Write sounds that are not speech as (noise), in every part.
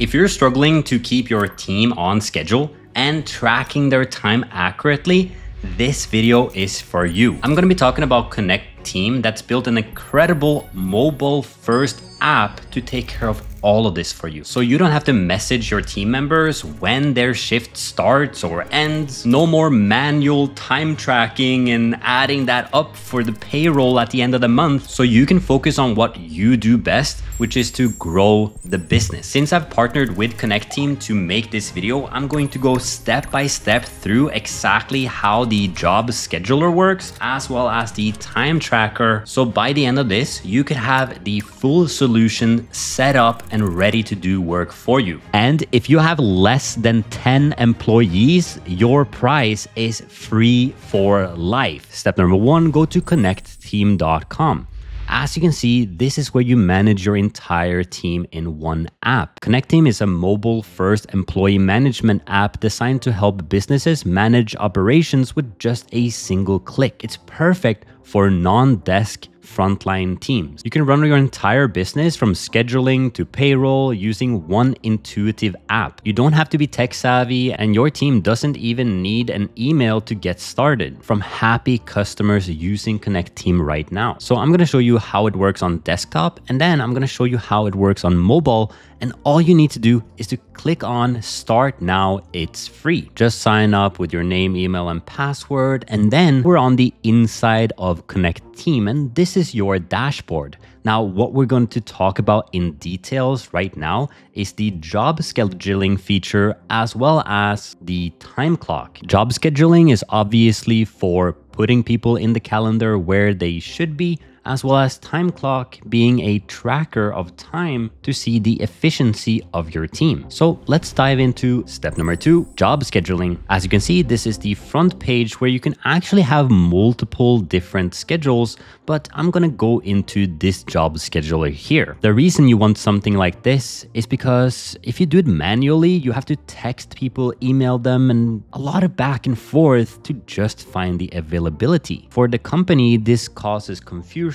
If you're struggling to keep your team on schedule and tracking their time accurately, this video is for you. I'm going to be talking about Connecteam that's built an incredible mobile first app to take care of all of this for you. So you don't have to message your team members when their shift starts or ends. No more manual time tracking and adding that up for the payroll at the end of the month. So you can focus on what you do best, which is to grow the business. Since I've partnered with Connecteam to make this video, I'm going to go step by step through exactly how the job scheduler works, as well as the time tracker. So by the end of this, you could have the full solution set up and ready to do work for you. And if you have less than 10 employees, your price is free for life. Step number one, go to connecteam.com. As you can see, this is where you manage your entire team in one app. Connecteam is a mobile first employee management app designed to help businesses manage operations with just a single click. It's perfect for non desk frontline teams. You can run your entire business from scheduling to payroll using one intuitive app. You don't have to be tech savvy and your team doesn't even need an email to get started from happy customers using Connecteam right now. So I'm going to show you how it works on desktop and then I'm going to show you how it works on mobile and all you need to do is to click on start now. It's free. Just sign up with your name, email, and password. And then we're on the inside of Connect Team. And this is your dashboard. Now, what we're going to talk about in details right now is the job scheduling feature as well as the time clock. Job scheduling is obviously for putting people in the calendar where they should be as well as time clock being a tracker of time to see the efficiency of your team. So let's dive into step number two, job scheduling. As you can see, this is the front page where you can actually have multiple different schedules, but I'm gonna go into this job scheduler here. The reason you want something like this is because if you do it manually, you have to text people, email them, and a lot of back and forth to just find the availability. For the company, this causes confusion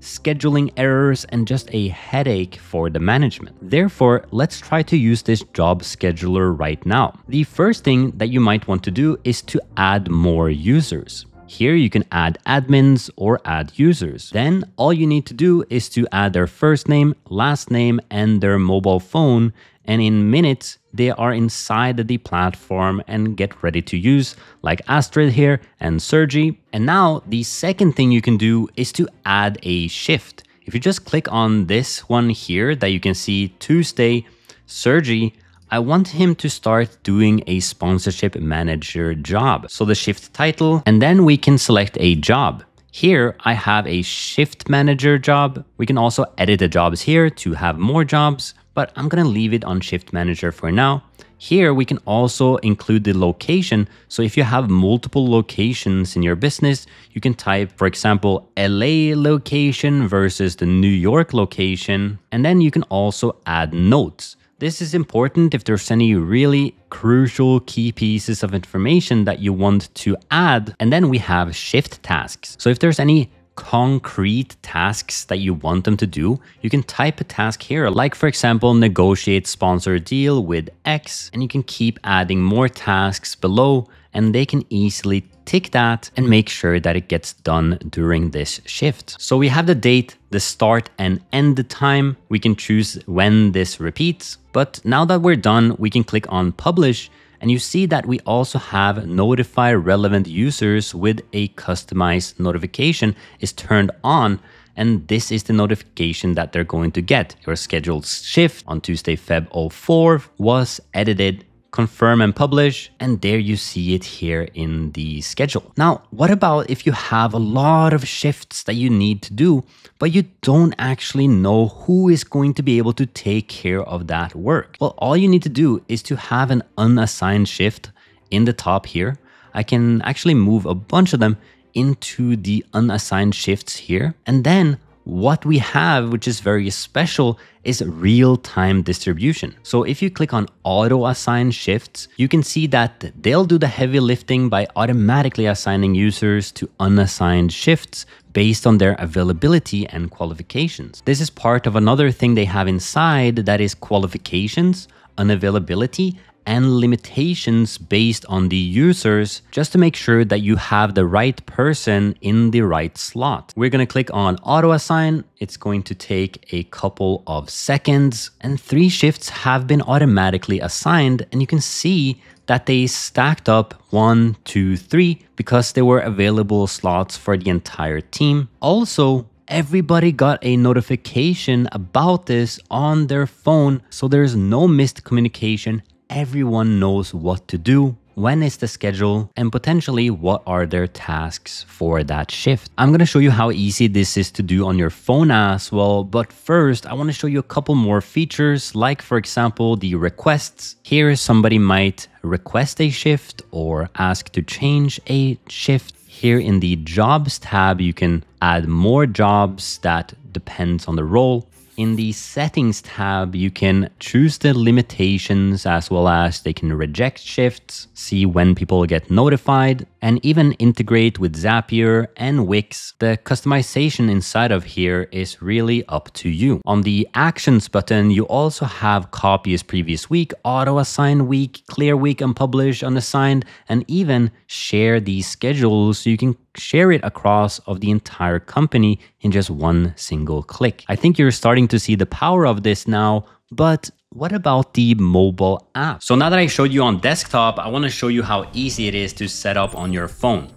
scheduling errors, and just a headache for the management. Therefore, let's try to use this job scheduler right now. The first thing that you might want to do is to add more users. Here you can add admins or add users. Then all you need to do is to add their first name, last name, and their mobile phone and in minutes they are inside the platform and get ready to use like Astrid here and Sergi. And now the second thing you can do is to add a shift. If you just click on this one here that you can see Tuesday, Sergi, I want him to start doing a sponsorship manager job. So the shift title, and then we can select a job. Here I have a shift manager job. We can also edit the jobs here to have more jobs but I'm gonna leave it on Shift Manager for now. Here we can also include the location. So if you have multiple locations in your business, you can type, for example, LA location versus the New York location. And then you can also add notes. This is important if there's any really crucial key pieces of information that you want to add. And then we have shift tasks. So if there's any concrete tasks that you want them to do, you can type a task here, like for example, negotiate sponsor deal with X, and you can keep adding more tasks below and they can easily tick that and make sure that it gets done during this shift. So we have the date, the start and end time. We can choose when this repeats. But now that we're done, we can click on publish and you see that we also have notify relevant users with a customized notification is turned on and this is the notification that they're going to get. Your scheduled shift on Tuesday, Feb 04 was edited confirm and publish, and there you see it here in the schedule. Now, what about if you have a lot of shifts that you need to do, but you don't actually know who is going to be able to take care of that work? Well, all you need to do is to have an unassigned shift in the top here. I can actually move a bunch of them into the unassigned shifts here, and then what we have, which is very special, is real-time distribution. So if you click on auto assign shifts, you can see that they'll do the heavy lifting by automatically assigning users to unassigned shifts based on their availability and qualifications. This is part of another thing they have inside that is qualifications unavailability and limitations based on the users just to make sure that you have the right person in the right slot. We're to click on auto assign. It's going to take a couple of seconds and three shifts have been automatically assigned and you can see that they stacked up one, two, three because there were available slots for the entire team. Also, everybody got a notification about this on their phone, so there's no missed communication everyone knows what to do, when is the schedule, and potentially what are their tasks for that shift. I'm to show you how easy this is to do on your phone as well, but first I want to show you a couple more features like for example the requests. Here somebody might request a shift or ask to change a shift. Here in the jobs tab you can add more jobs that depends on the role in the settings tab, you can choose the limitations as well as they can reject shifts, see when people get notified, and even integrate with Zapier and Wix. The customization inside of here is really up to you. On the actions button, you also have copy as previous week, auto assign week, clear week and unpublished, unassigned, and even share these schedules so you can share it across of the entire company in just one single click. I think you're starting to see the power of this now, but what about the mobile app? So now that I showed you on desktop, I wanna show you how easy it is to set up on your phone.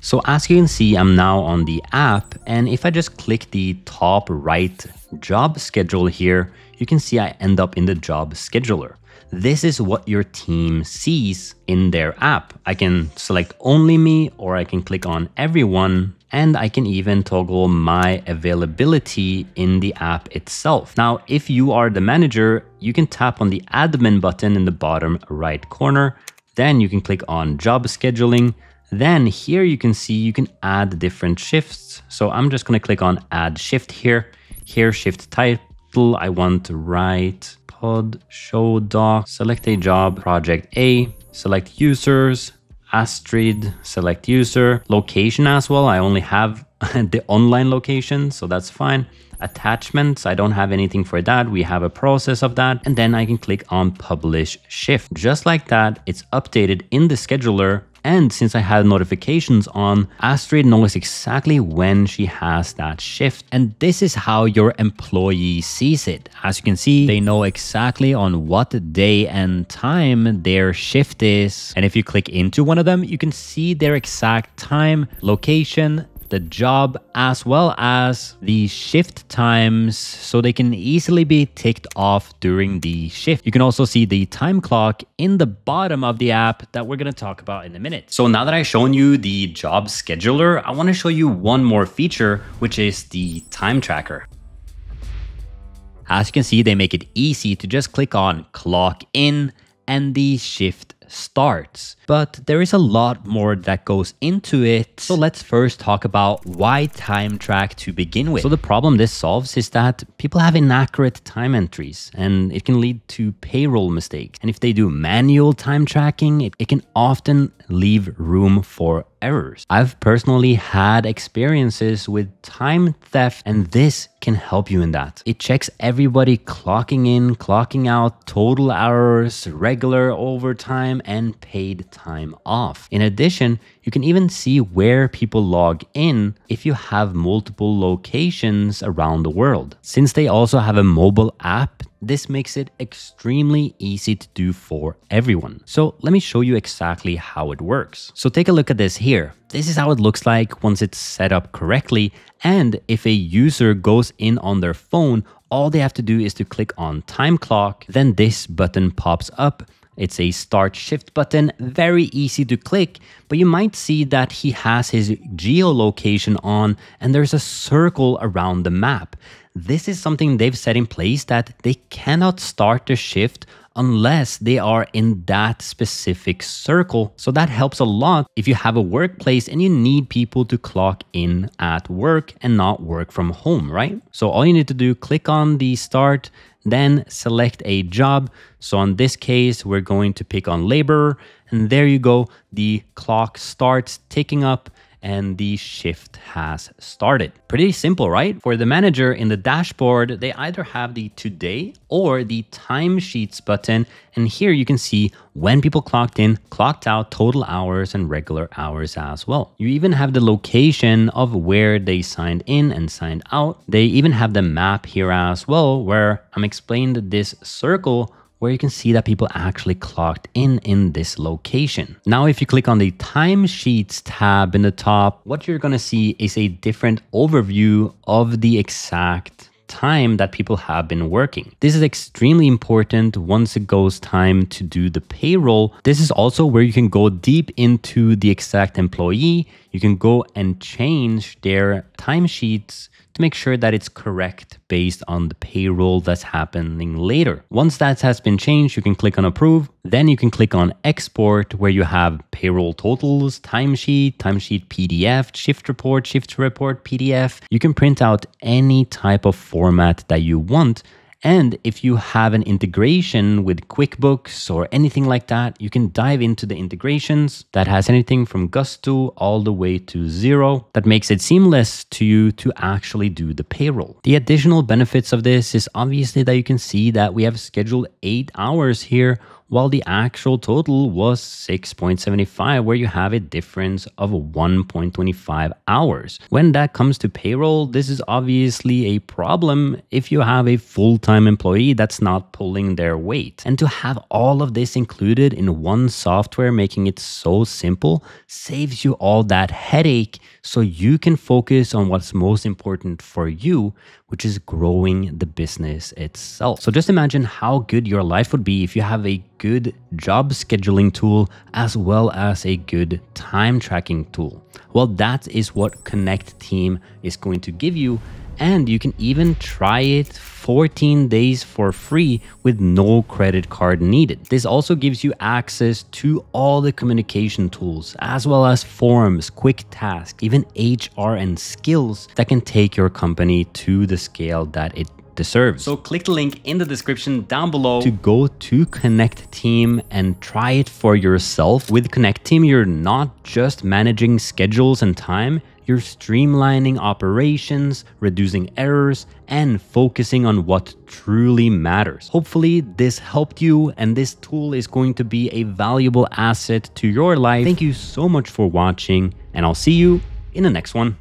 So as you can see, I'm now on the app and if I just click the top right job schedule here, you can see I end up in the job scheduler this is what your team sees in their app. I can select only me or I can click on everyone and I can even toggle my availability in the app itself. Now, if you are the manager, you can tap on the admin button in the bottom right corner. Then you can click on job scheduling. Then here you can see you can add different shifts. So I'm just going to click on add shift here. Here shift title, I want to write pod, show doc, select a job, project A, select users, Astrid, select user, location as well. I only have (laughs) the online location, so that's fine. Attachments, I don't have anything for that. We have a process of that. And then I can click on publish shift. Just like that, it's updated in the scheduler and since I had notifications on, Astrid knows exactly when she has that shift. And this is how your employee sees it. As you can see, they know exactly on what day and time their shift is. And if you click into one of them, you can see their exact time, location, the job as well as the shift times so they can easily be ticked off during the shift. You can also see the time clock in the bottom of the app that we're going to talk about in a minute. So now that I've shown you the job scheduler, I want to show you one more feature, which is the time tracker. As you can see, they make it easy to just click on clock in and the shift starts. But there is a lot more that goes into it. So let's first talk about why time track to begin with. So the problem this solves is that people have inaccurate time entries and it can lead to payroll mistakes. And if they do manual time tracking, it, it can often leave room for errors. I've personally had experiences with time theft and this can help you in that. It checks everybody clocking in, clocking out, total hours, regular overtime, and paid time off. In addition, you can even see where people log in if you have multiple locations around the world. Since they also have a mobile app, this makes it extremely easy to do for everyone. So let me show you exactly how it works. So take a look at this here. This is how it looks like once it's set up correctly. And if a user goes in on their phone, all they have to do is to click on time clock, then this button pops up it's a start shift button, very easy to click, but you might see that he has his geolocation on and there's a circle around the map. This is something they've set in place that they cannot start the shift unless they are in that specific circle. So that helps a lot if you have a workplace and you need people to clock in at work and not work from home, right? So all you need to do, click on the start, then select a job. So in this case, we're going to pick on labor and there you go. The clock starts ticking up and the shift has started. Pretty simple, right? For the manager in the dashboard, they either have the today or the timesheets button. And here you can see when people clocked in, clocked out, total hours, and regular hours as well. You even have the location of where they signed in and signed out. They even have the map here as well, where I'm explained this circle where you can see that people actually clocked in in this location. Now, if you click on the timesheets tab in the top, what you're going to see is a different overview of the exact time that people have been working. This is extremely important once it goes time to do the payroll. This is also where you can go deep into the exact employee. You can go and change their timesheets to make sure that it's correct based on the payroll that's happening later. Once that has been changed, you can click on approve. Then you can click on export where you have payroll totals, timesheet, timesheet PDF, shift report, shift report PDF. You can print out any type of format that you want and if you have an integration with QuickBooks or anything like that, you can dive into the integrations that has anything from Gusto all the way to Xero that makes it seamless to you to actually do the payroll. The additional benefits of this is obviously that you can see that we have scheduled eight hours here while the actual total was 6.75, where you have a difference of 1.25 hours. When that comes to payroll, this is obviously a problem if you have a full time employee that's not pulling their weight. And to have all of this included in one software, making it so simple, saves you all that headache so you can focus on what's most important for you, which is growing the business itself. So just imagine how good your life would be if you have a good job scheduling tool as well as a good time tracking tool. Well, that is what Connecteam is going to give you and you can even try it 14 days for free with no credit card needed. This also gives you access to all the communication tools, as well as forms, quick tasks, even HR and skills that can take your company to the scale that it deserves. So click the link in the description down below to go to Connecteam and try it for yourself. With Connecteam, you're not just managing schedules and time, you're streamlining operations, reducing errors, and focusing on what truly matters. Hopefully, this helped you, and this tool is going to be a valuable asset to your life. Thank you so much for watching, and I'll see you in the next one.